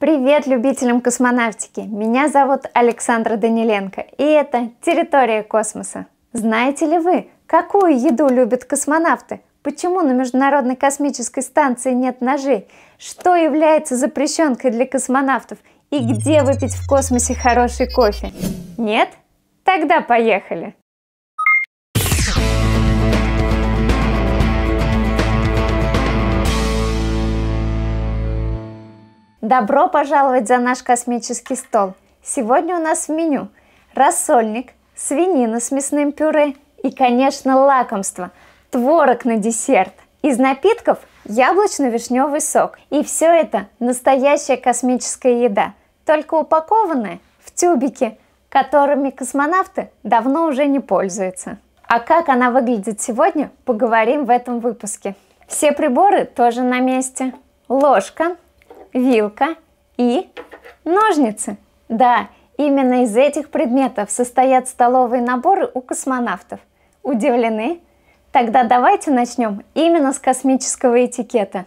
Привет любителям космонавтики! Меня зовут Александра Даниленко, и это «Территория космоса». Знаете ли вы, какую еду любят космонавты? Почему на Международной космической станции нет ножей? Что является запрещенкой для космонавтов? И где выпить в космосе хороший кофе? Нет? Тогда поехали! Добро пожаловать за наш космический стол! Сегодня у нас в меню рассольник, свинина с мясным пюре и, конечно, лакомство – творог на десерт. Из напитков – яблочно-вишневый сок. И все это настоящая космическая еда, только упакованная в тюбики, которыми космонавты давно уже не пользуются. А как она выглядит сегодня, поговорим в этом выпуске. Все приборы тоже на месте. Ложка – вилка и ножницы. Да, именно из этих предметов состоят столовые наборы у космонавтов. Удивлены? Тогда давайте начнем именно с космического этикета.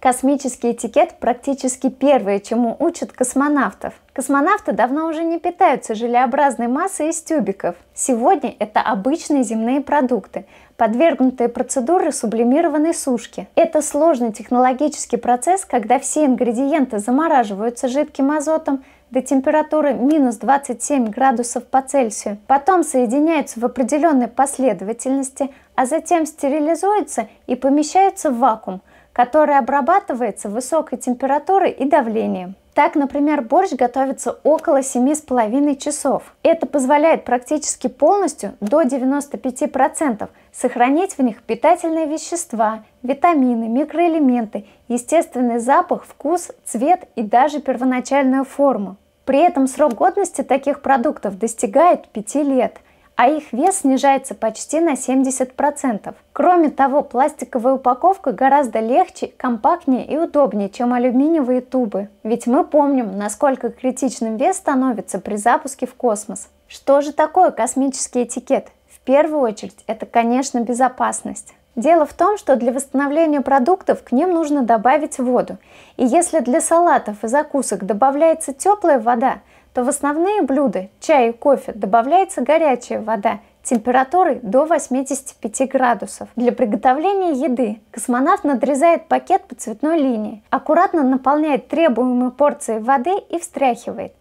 Космический этикет практически первое, чему учат космонавтов. Космонавты давно уже не питаются желеобразной массой из тюбиков. Сегодня это обычные земные продукты, подвергнутые процедуре сублимированной сушки. Это сложный технологический процесс, когда все ингредиенты замораживаются жидким азотом, до температуры минус 27 градусов по Цельсию, потом соединяются в определенной последовательности, а затем стерилизуются и помещаются в вакуум – который обрабатывается высокой температурой и давлением. Так, например, борщ готовится около 7,5 часов. Это позволяет практически полностью, до 95%, сохранить в них питательные вещества, витамины, микроэлементы, естественный запах, вкус, цвет и даже первоначальную форму. При этом срок годности таких продуктов достигает 5 лет – а их вес снижается почти на 70%. Кроме того, пластиковая упаковка гораздо легче, компактнее и удобнее, чем алюминиевые тубы. Ведь мы помним, насколько критичным вес становится при запуске в космос. Что же такое космический этикет? В первую очередь, это, конечно, безопасность. Дело в том, что для восстановления продуктов к ним нужно добавить воду. И если для салатов и закусок добавляется теплая вода, то в основные блюда, чай и кофе, добавляется горячая вода температурой до 85 градусов. Для приготовления еды космонавт надрезает пакет по цветной линии, аккуратно наполняет требуемые порции воды и встряхивает.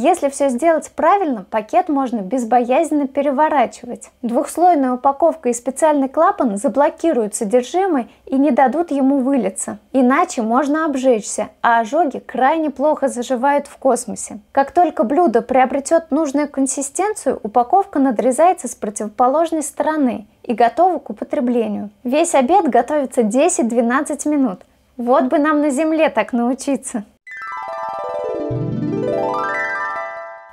Если все сделать правильно, пакет можно безбоязненно переворачивать. Двухслойная упаковка и специальный клапан заблокируют содержимое и не дадут ему вылиться. Иначе можно обжечься, а ожоги крайне плохо заживают в космосе. Как только блюдо приобретет нужную консистенцию, упаковка надрезается с противоположной стороны и готова к употреблению. Весь обед готовится 10-12 минут. Вот бы нам на Земле так научиться.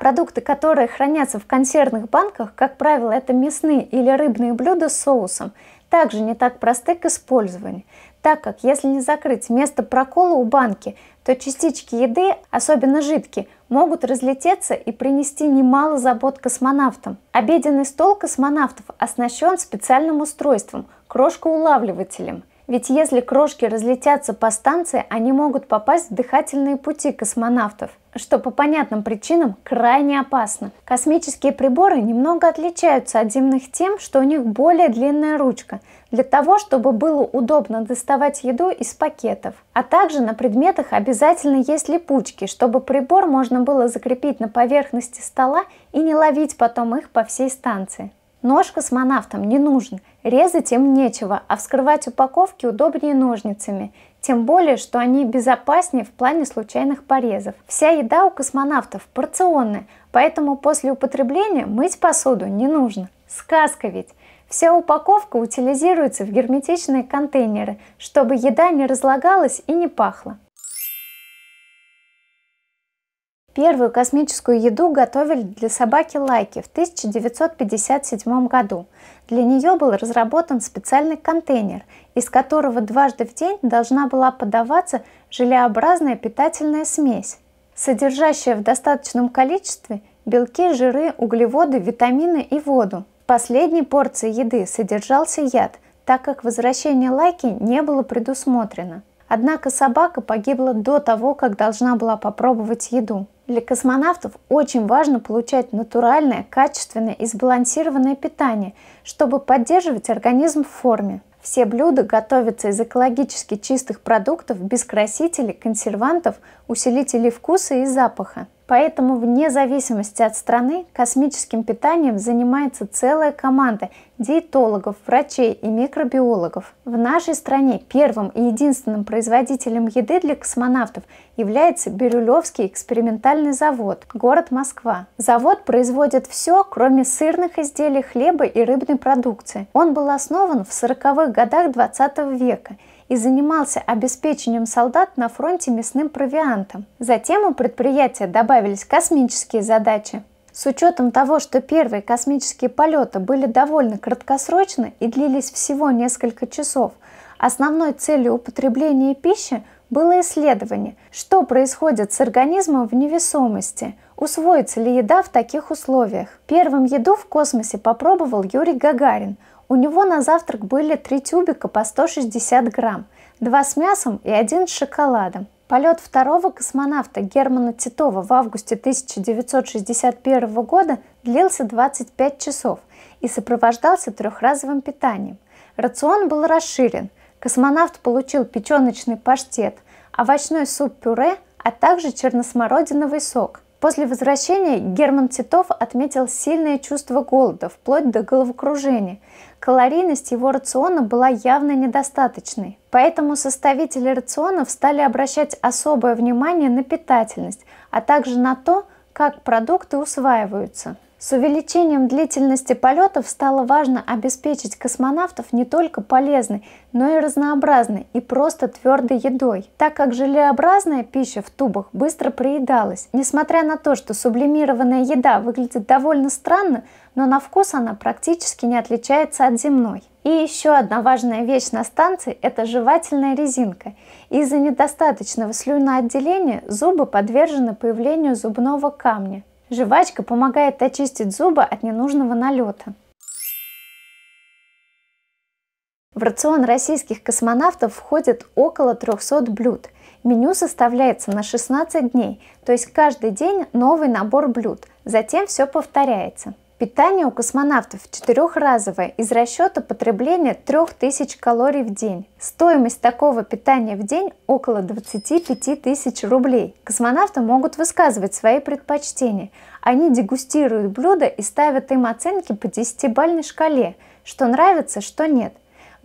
Продукты, которые хранятся в консервных банках, как правило, это мясные или рыбные блюда с соусом, также не так просты к использованию, так как если не закрыть место прокола у банки, то частички еды, особенно жидкие, могут разлететься и принести немало забот космонавтам. Обеденный стол космонавтов оснащен специальным устройством – крошкоулавливателем – ведь если крошки разлетятся по станции, они могут попасть в дыхательные пути космонавтов, что по понятным причинам крайне опасно. Космические приборы немного отличаются от земных тем, что у них более длинная ручка, для того, чтобы было удобно доставать еду из пакетов. А также на предметах обязательно есть липучки, чтобы прибор можно было закрепить на поверхности стола и не ловить потом их по всей станции. Нож космонавтам не нужен, резать им нечего, а вскрывать упаковки удобнее ножницами, тем более, что они безопаснее в плане случайных порезов. Вся еда у космонавтов порционная, поэтому после употребления мыть посуду не нужно. Сказка ведь! Вся упаковка утилизируется в герметичные контейнеры, чтобы еда не разлагалась и не пахла. Первую космическую еду готовили для собаки Лайки в 1957 году. Для нее был разработан специальный контейнер, из которого дважды в день должна была подаваться желеобразная питательная смесь, содержащая в достаточном количестве белки, жиры, углеводы, витамины и воду. В последней порции еды содержался яд, так как возвращение Лайки не было предусмотрено. Однако собака погибла до того, как должна была попробовать еду. Для космонавтов очень важно получать натуральное, качественное и сбалансированное питание, чтобы поддерживать организм в форме. Все блюда готовятся из экологически чистых продуктов без красителей, консервантов, усилителей вкуса и запаха. Поэтому вне зависимости от страны космическим питанием занимается целая команда диетологов, врачей и микробиологов. В нашей стране первым и единственным производителем еды для космонавтов является Бирюлевский экспериментальный завод, город Москва. Завод производит все, кроме сырных изделий, хлеба и рыбной продукции. Он был основан в 40-х годах 20 века – и занимался обеспечением солдат на фронте мясным провиантом. Затем у предприятия добавились космические задачи. С учетом того, что первые космические полеты были довольно краткосрочны и длились всего несколько часов, основной целью употребления пищи было исследование, что происходит с организмом в невесомости, усвоится ли еда в таких условиях. Первым еду в космосе попробовал Юрий Гагарин – у него на завтрак были три тюбика по 160 грамм, два с мясом и один с шоколадом. Полет второго космонавта Германа Титова в августе 1961 года длился 25 часов и сопровождался трехразовым питанием. Рацион был расширен. Космонавт получил печеночный паштет, овощной суп-пюре, а также черносмородиновый сок. После возвращения Герман Титов отметил сильное чувство голода, вплоть до головокружения. Калорийность его рациона была явно недостаточной. Поэтому составители рационов стали обращать особое внимание на питательность, а также на то, как продукты усваиваются. С увеличением длительности полетов стало важно обеспечить космонавтов не только полезной, но и разнообразной и просто твердой едой, так как желеобразная пища в тубах быстро приедалась. Несмотря на то, что сублимированная еда выглядит довольно странно, но на вкус она практически не отличается от земной. И еще одна важная вещь на станции – это жевательная резинка. Из-за недостаточного слюноотделения зубы подвержены появлению зубного камня. Жвачка помогает очистить зубы от ненужного налета. В рацион российских космонавтов входит около 300 блюд. Меню составляется на 16 дней, то есть каждый день новый набор блюд. Затем все повторяется. Питание у космонавтов четырехразовое из расчета потребления 3000 калорий в день. Стоимость такого питания в день около 25 тысяч рублей. Космонавты могут высказывать свои предпочтения. Они дегустируют блюда и ставят им оценки по 10-бальной шкале, что нравится, что нет.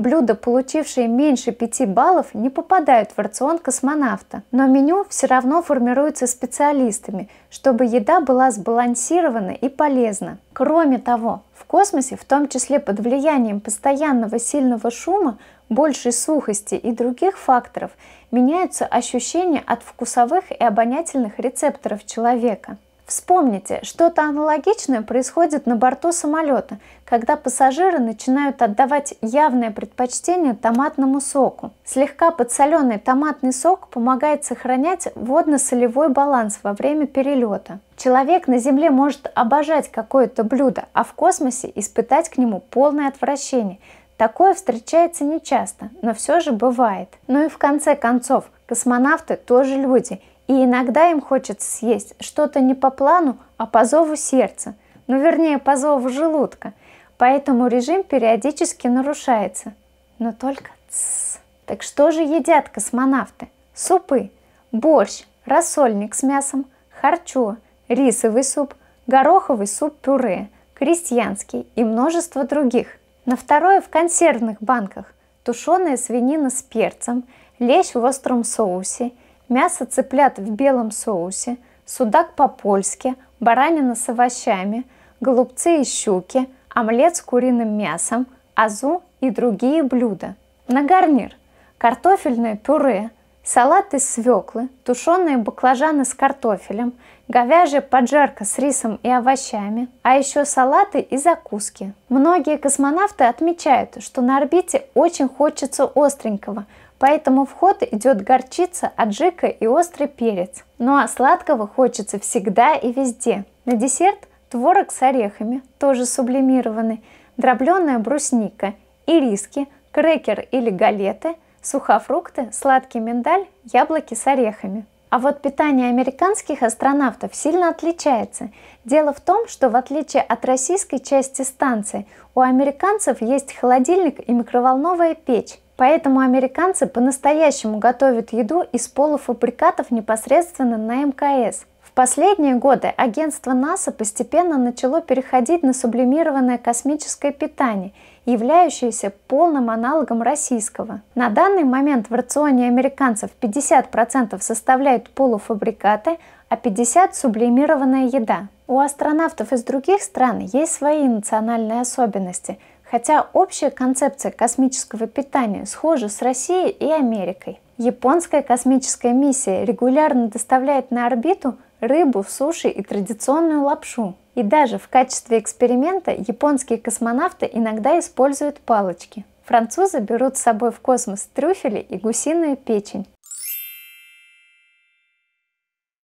Блюда, получившие меньше 5 баллов, не попадают в рацион космонавта, но меню все равно формируется специалистами, чтобы еда была сбалансирована и полезна. Кроме того, в космосе, в том числе под влиянием постоянного сильного шума, большей сухости и других факторов, меняются ощущения от вкусовых и обонятельных рецепторов человека. Вспомните, что-то аналогичное происходит на борту самолета, когда пассажиры начинают отдавать явное предпочтение томатному соку. Слегка подсоленный томатный сок помогает сохранять водно-солевой баланс во время перелета. Человек на Земле может обожать какое-то блюдо, а в космосе испытать к нему полное отвращение. Такое встречается нечасто, но все же бывает. Ну и в конце концов, космонавты тоже люди – и иногда им хочется съесть что-то не по плану, а по зову сердца, ну вернее по зову желудка. Поэтому режим периодически нарушается. Но только тссс. Так что же едят космонавты? Супы, борщ, рассольник с мясом, харчо, рисовый суп, гороховый суп-пюре, крестьянский и множество других. На второе в консервных банках тушеная свинина с перцем, лещ в остром соусе – мясо цыплят в белом соусе, судак по-польски, баранина с овощами, голубцы и щуки, омлет с куриным мясом, азу и другие блюда. На гарнир картофельное пюре, салат из свеклы, тушеные баклажаны с картофелем, говяжья поджарка с рисом и овощами, а еще салаты и закуски. Многие космонавты отмечают, что на орбите очень хочется остренького – Поэтому в ход идет горчица, аджика и острый перец. Ну а сладкого хочется всегда и везде. На десерт творог с орехами, тоже сублимированный, дробленая брусника, ириски, крекер или галеты, сухофрукты, сладкий миндаль, яблоки с орехами. А вот питание американских астронавтов сильно отличается. Дело в том, что в отличие от российской части станции, у американцев есть холодильник и микроволновая печь. Поэтому американцы по-настоящему готовят еду из полуфабрикатов непосредственно на МКС. В последние годы агентство НАСА постепенно начало переходить на сублимированное космическое питание, являющееся полным аналогом российского. На данный момент в рационе американцев 50% составляют полуфабрикаты, а 50% сублимированная еда. У астронавтов из других стран есть свои национальные особенности, хотя общая концепция космического питания схожа с Россией и Америкой. Японская космическая миссия регулярно доставляет на орбиту рыбу, суши и традиционную лапшу. И даже в качестве эксперимента японские космонавты иногда используют палочки. Французы берут с собой в космос трюфели и гусиную печень.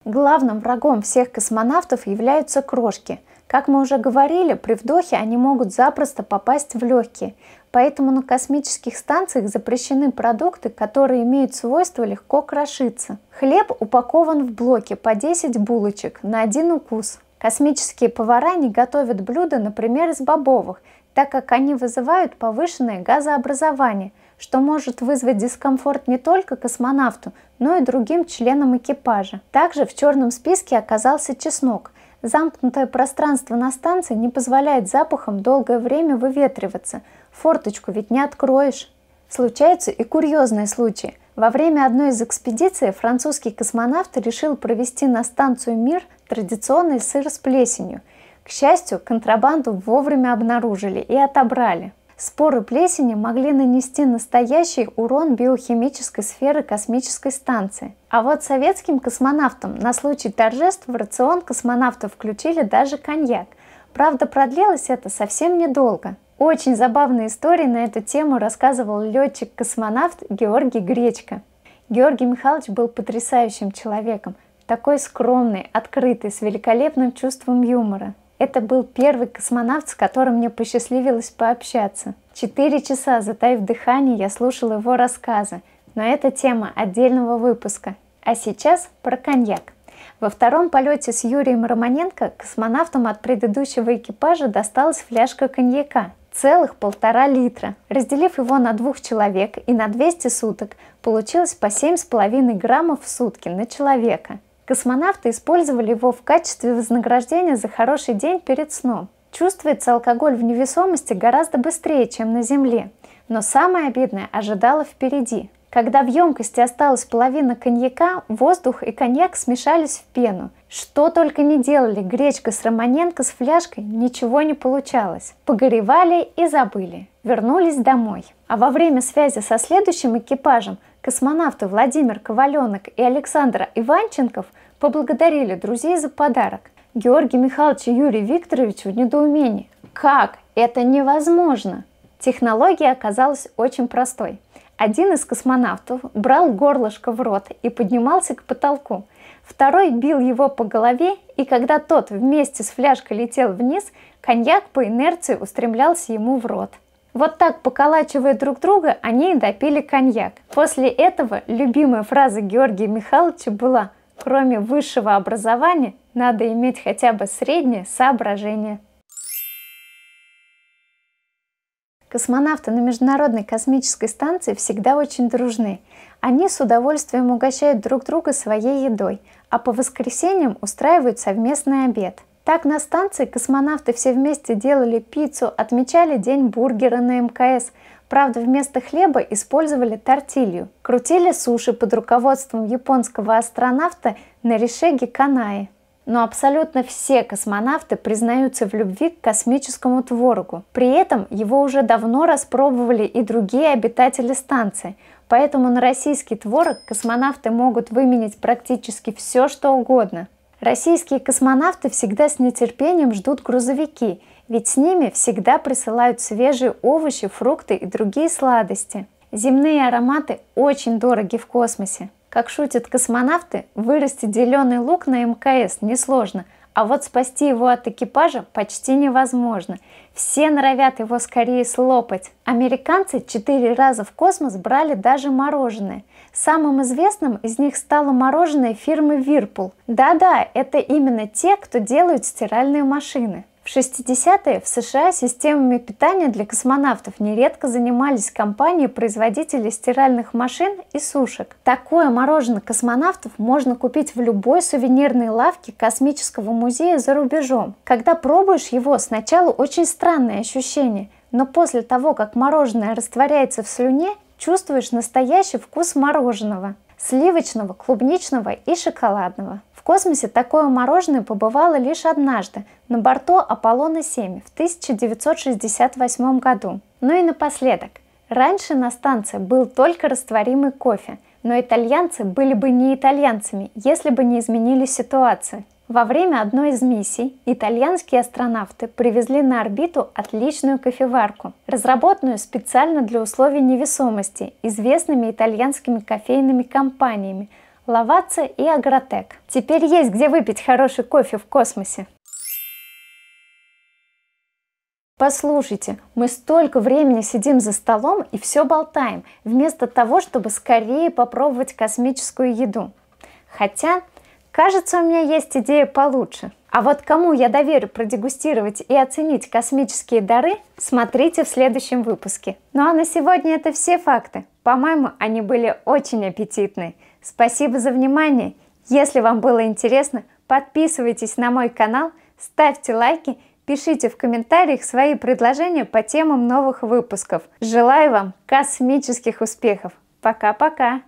Главным врагом всех космонавтов являются крошки. Как мы уже говорили, при вдохе они могут запросто попасть в легкие, Поэтому на космических станциях запрещены продукты, которые имеют свойство легко крошиться. Хлеб упакован в блоки по 10 булочек на один укус. Космические повара не готовят блюда, например, из бобовых, так как они вызывают повышенное газообразование, что может вызвать дискомфорт не только космонавту, но и другим членам экипажа. Также в черном списке оказался чеснок. Замкнутое пространство на станции не позволяет запахам долгое время выветриваться – Форточку ведь не откроешь. Случаются и курьезные случаи. Во время одной из экспедиций французский космонавт решил провести на станцию «Мир» традиционный сыр с плесенью. К счастью, контрабанду вовремя обнаружили и отобрали. Споры плесени могли нанести настоящий урон биохимической сферы космической станции. А вот советским космонавтам на случай торжеств в рацион космонавтов включили даже коньяк. Правда, продлилось это совсем недолго. Очень забавные истории на эту тему рассказывал летчик-космонавт Георгий Гречко. Георгий Михайлович был потрясающим человеком, такой скромный, открытый, с великолепным чувством юмора. Это был первый космонавт, с которым мне посчастливилось пообщаться. Четыре часа, затаив дыхание, я слушала его рассказы, но это тема отдельного выпуска. А сейчас про коньяк. Во втором полете с Юрием Романенко космонавтам от предыдущего экипажа досталась фляжка коньяка целых полтора литра. Разделив его на двух человек и на 200 суток, получилось по 7,5 граммов в сутки на человека. Космонавты использовали его в качестве вознаграждения за хороший день перед сном. Чувствуется алкоголь в невесомости гораздо быстрее, чем на Земле. Но самое обидное ожидало впереди. Когда в емкости осталась половина коньяка, воздух и коньяк смешались в пену. Что только не делали гречка с Романенко с фляжкой, ничего не получалось. Погоревали и забыли. Вернулись домой. А во время связи со следующим экипажем космонавты Владимир Коваленок и Александр Иванченков поблагодарили друзей за подарок. Георгий Михайлович и Юрий Викторович в недоумении. Как? Это невозможно! Технология оказалась очень простой. Один из космонавтов брал горлышко в рот и поднимался к потолку. Второй бил его по голове, и когда тот вместе с фляжкой летел вниз, коньяк по инерции устремлялся ему в рот. Вот так, поколачивая друг друга, они допили коньяк. После этого любимая фраза Георгия Михайловича была «Кроме высшего образования, надо иметь хотя бы среднее соображение». Космонавты на Международной космической станции всегда очень дружны. Они с удовольствием угощают друг друга своей едой, а по воскресеньям устраивают совместный обед. Так на станции космонавты все вместе делали пиццу, отмечали день бургера на МКС. Правда, вместо хлеба использовали тортилью. Крутили суши под руководством японского астронавта Наришеги Канаи. Но абсолютно все космонавты признаются в любви к космическому творогу. При этом его уже давно распробовали и другие обитатели станции. Поэтому на российский творог космонавты могут выменить практически все, что угодно. Российские космонавты всегда с нетерпением ждут грузовики, ведь с ними всегда присылают свежие овощи, фрукты и другие сладости. Земные ароматы очень дороги в космосе. Как шутят космонавты, вырастить зеленый лук на МКС несложно, а вот спасти его от экипажа почти невозможно. Все норовят его скорее слопать. Американцы четыре раза в космос брали даже мороженое. Самым известным из них стало мороженое фирмы Whirlpool. Да-да, это именно те, кто делают стиральные машины. В 60-е в США системами питания для космонавтов нередко занимались компании-производители стиральных машин и сушек. Такое мороженое космонавтов можно купить в любой сувенирной лавке космического музея за рубежом. Когда пробуешь его, сначала очень странное ощущение, но после того, как мороженое растворяется в слюне, чувствуешь настоящий вкус мороженого – сливочного, клубничного и шоколадного космосе такое мороженое побывало лишь однажды на борту Аполлона-7 в 1968 году. Ну и напоследок. Раньше на станции был только растворимый кофе, но итальянцы были бы не итальянцами, если бы не изменили ситуацию. Во время одной из миссий итальянские астронавты привезли на орбиту отличную кофеварку, разработанную специально для условий невесомости известными итальянскими кофейными компаниями – Лаваца и Агротек. Теперь есть где выпить хороший кофе в космосе. Послушайте, мы столько времени сидим за столом и все болтаем, вместо того, чтобы скорее попробовать космическую еду. Хотя, кажется, у меня есть идея получше. А вот кому я доверю продегустировать и оценить космические дары, смотрите в следующем выпуске. Ну а на сегодня это все факты. По-моему, они были очень аппетитные. Спасибо за внимание. Если вам было интересно, подписывайтесь на мой канал, ставьте лайки, пишите в комментариях свои предложения по темам новых выпусков. Желаю вам космических успехов. Пока-пока!